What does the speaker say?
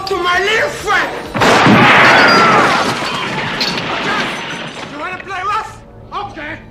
talk to my little friend. Okay, You want to play rough? Okay.